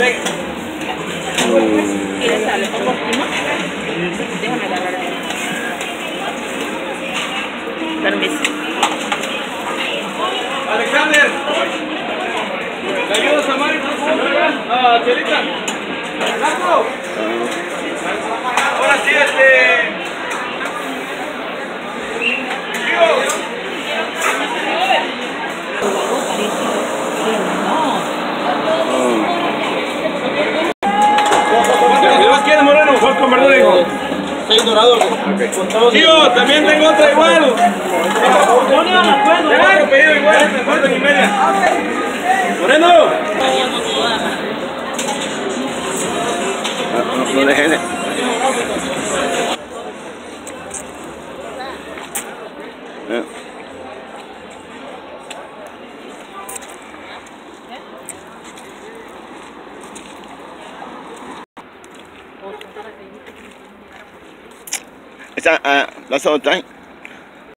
¿Quieres sale? ¿Pongo encima? Déjame agarrar. Permiso. Alexander. ¿Le ayudas a Mario? Ah, Chelita. Blanco. Con verdura, hijo? Seis dorados. Tío, también tengo otra igual. Tengo otro pedido igual, me faltan y media. Moreno. No, no It's, uh, uh, that's all, right?